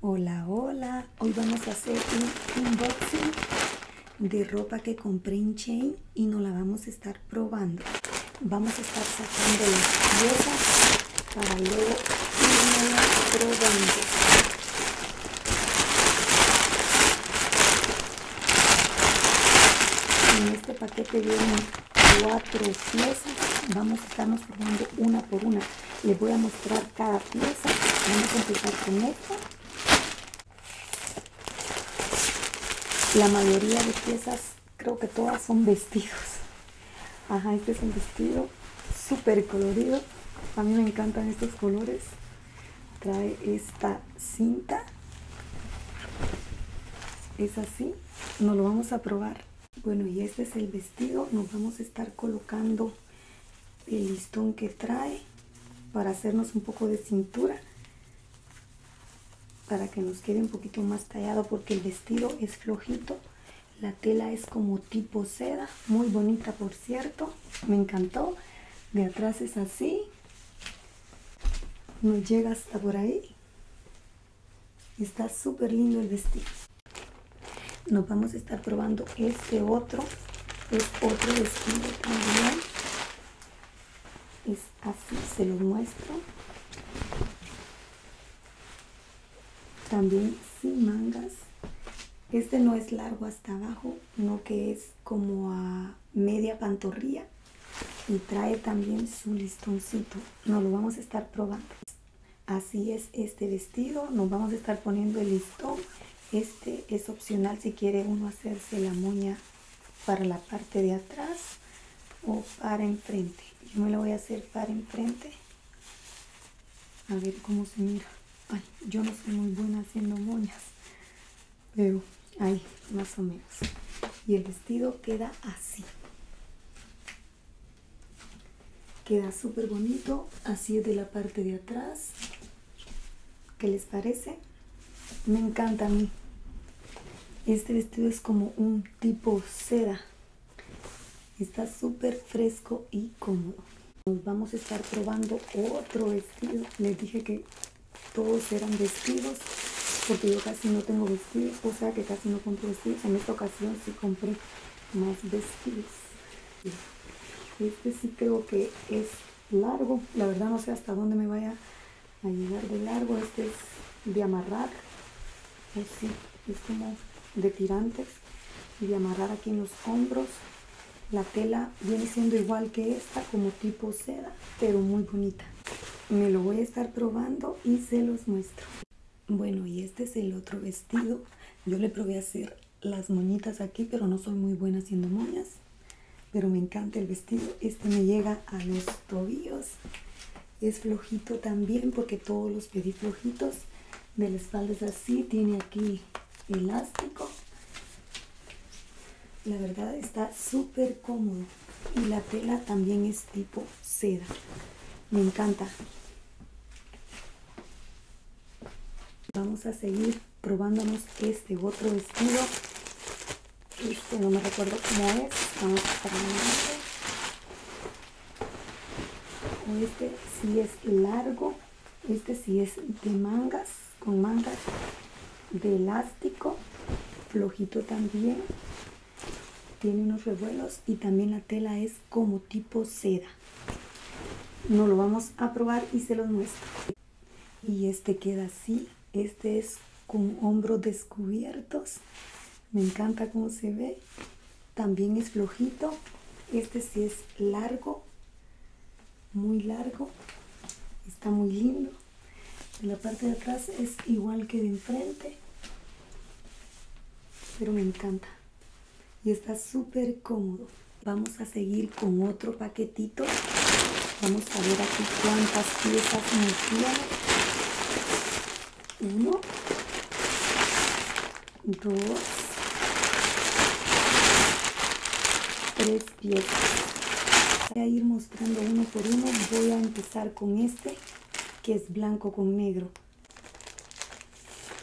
Hola, hola. Hoy vamos a hacer un unboxing de ropa que compré en Chain y nos la vamos a estar probando. Vamos a estar sacando las piezas para luego irnos probando. En este paquete vienen cuatro piezas. Vamos a estarnos probando una por una. Les voy a mostrar cada pieza. Vamos a empezar con esta. La mayoría de piezas, creo que todas son vestidos. Ajá, este es un vestido súper colorido. A mí me encantan estos colores. Trae esta cinta. Es así. Nos lo vamos a probar. Bueno, y este es el vestido. Nos vamos a estar colocando el listón que trae para hacernos un poco de cintura para que nos quede un poquito más tallado porque el vestido es flojito la tela es como tipo seda muy bonita por cierto me encantó de atrás es así nos llega hasta por ahí está súper lindo el vestido. Nos vamos a estar probando este otro es otro vestido también es así se lo muestro también sin mangas. Este no es largo hasta abajo no que es como a media pantorrilla y trae también su listoncito. Nos lo vamos a estar probando. Así es este vestido nos vamos a estar poniendo el listón. Este es opcional si quiere uno hacerse la moña para la parte de atrás o para enfrente. Yo me lo voy a hacer para enfrente. A ver cómo se mira Ay, yo no soy muy buena haciendo moñas pero ahí más o menos y el vestido queda así queda súper bonito así es de la parte de atrás ¿qué les parece? me encanta a mí este vestido es como un tipo seda Está súper fresco y cómodo. Nos vamos a estar probando otro vestido. Les dije que todos eran vestidos porque yo casi no tengo vestidos. O sea que casi no compro vestidos. En esta ocasión sí compré más vestidos. Este sí creo que es largo. La verdad no sé hasta dónde me vaya a llegar de largo. Este es de amarrar. Así, es como de tirantes. Y de amarrar aquí en los hombros. La tela viene siendo igual que esta, como tipo seda, pero muy bonita. Me lo voy a estar probando y se los muestro. Bueno, y este es el otro vestido. Yo le probé a hacer las moñitas aquí, pero no soy muy buena haciendo moñas. Pero me encanta el vestido. Este me llega a los tobillos. Es flojito también porque todos los pedí flojitos. De la espalda es así. Tiene aquí elástico la verdad está súper cómodo y la tela también es tipo seda me encanta vamos a seguir probándonos este otro vestido. Este no me recuerdo cómo es. Vamos a estar mirando este sí es largo. Este sí es de mangas con mangas de elástico flojito también. Tiene unos revuelos y también la tela es como tipo seda. No lo vamos a probar y se los muestro. Y este queda así este es con hombros descubiertos me encanta cómo se ve también es flojito este sí es largo muy largo está muy lindo la parte de atrás es igual que de enfrente pero me encanta y está súper cómodo. Vamos a seguir con otro paquetito. Vamos a ver aquí cuántas piezas nos tiene. Uno, dos, tres piezas. Voy a ir mostrando uno por uno. Voy a empezar con este que es blanco con negro.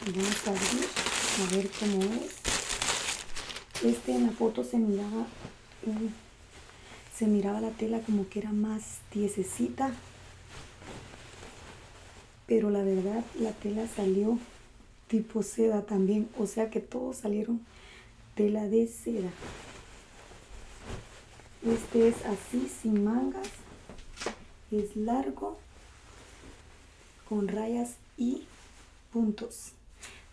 Vamos a abrir a ver cómo es este en la foto se miraba se miraba la tela como que era más tiesecita pero la verdad la tela salió tipo seda también. O sea que todos salieron tela de seda. Este es así, sin mangas. Es largo, con rayas y puntos.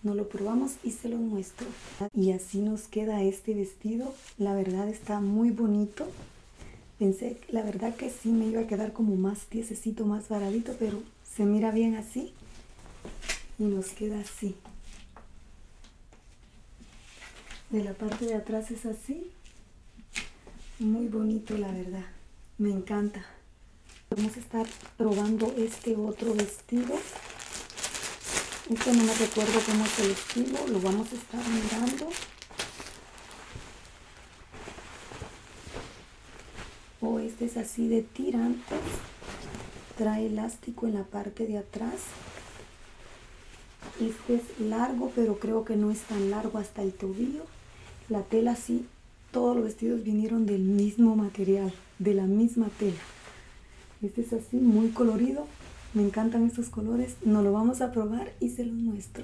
Nos lo probamos y se lo muestro. Y así nos queda este vestido. La verdad está muy bonito. Pensé, la verdad que sí me iba a quedar como más tiesecito, más varadito, pero se mira bien así. Y nos queda así. De la parte de atrás es así. Muy bonito, la verdad. Me encanta. Vamos a estar probando este otro vestido. Este no me recuerdo cómo es el estilo. Lo vamos a estar mirando. O este es así de tirantes. Trae elástico en la parte de atrás. Este es largo, pero creo que no es tan largo hasta el tobillo. La tela sí, todos los vestidos vinieron del mismo material, de la misma tela. Este es así, muy colorido. Me encantan estos colores. Nos lo vamos a probar y se los muestro.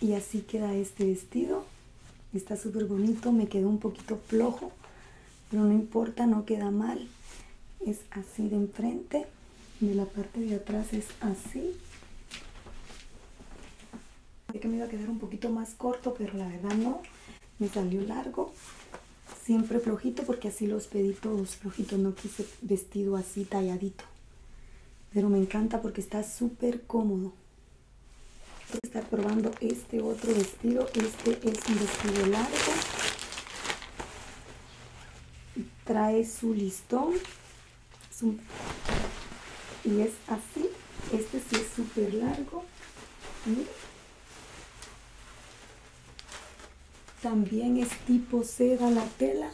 Y así queda este vestido. Está súper bonito. Me quedó un poquito flojo. Pero no importa, no queda mal. Es así de enfrente. De la parte de atrás es así. Sé que me iba a quedar un poquito más corto, pero la verdad no. Me salió largo siempre flojito porque así los pedí todos flojitos, no quise vestido así talladito. Pero me encanta porque está súper cómodo. Voy a estar probando este otro vestido. Este es un vestido largo. Trae su listón. Y es así. Este sí es súper largo. También es tipo seda la tela.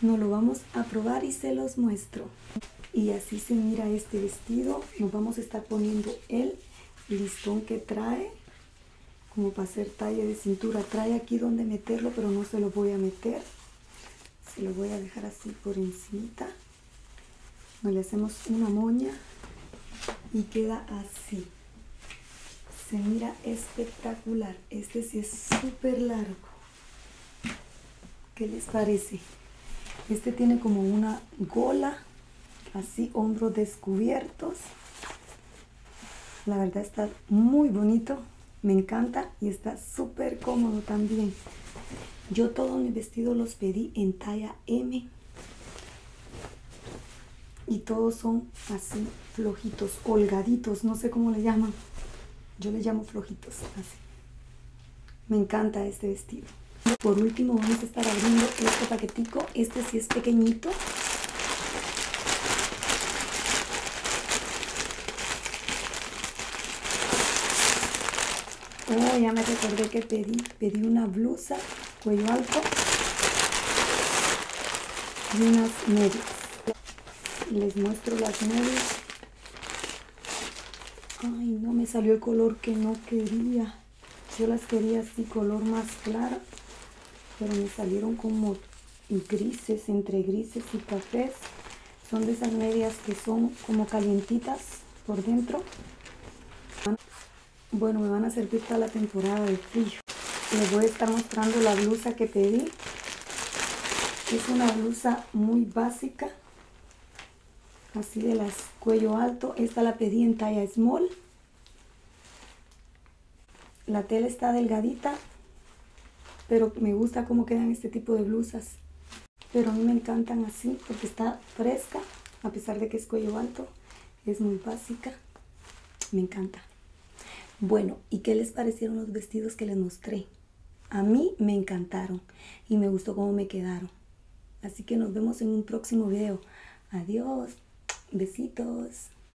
Nos lo vamos a probar y se los muestro. Y así se mira este vestido. Nos vamos a estar poniendo el listón que trae. Como para hacer talla de cintura. Trae aquí donde meterlo, pero no se lo voy a meter. Se lo voy a dejar así por encima. Le hacemos una moña y queda así. Se mira espectacular. Este sí es súper largo. ¿Qué les parece? Este tiene como una gola, así hombros descubiertos. La verdad está muy bonito, me encanta y está súper cómodo también. Yo todos mis vestidos los pedí en talla M. Y todos son así flojitos, holgaditos, no sé cómo le llaman. Yo le llamo flojitos, así. Me encanta este vestido. Por último vamos a estar abriendo este paquetico. Este sí es pequeñito. Oh, ya me recordé que pedí, pedí una blusa, cuello alto y unas medias. Les muestro las medias. Ay, no me salió el color que no quería. Yo las quería así, color más claro pero me salieron como grises, entre grises y cafés. Son de esas medias que son como calientitas por dentro. Bueno, me van a servir para la temporada de frío. Les voy a estar mostrando la blusa que pedí. Es una blusa muy básica. Así de las cuello alto. Esta la pedí en talla small. La tela está delgadita pero me gusta cómo quedan este tipo de blusas. Pero a mí me encantan así porque está fresca, a pesar de que es cuello alto, es muy básica. Me encanta. Bueno, ¿y qué les parecieron los vestidos que les mostré? A mí me encantaron y me gustó cómo me quedaron. Así que nos vemos en un próximo video. Adiós. Besitos.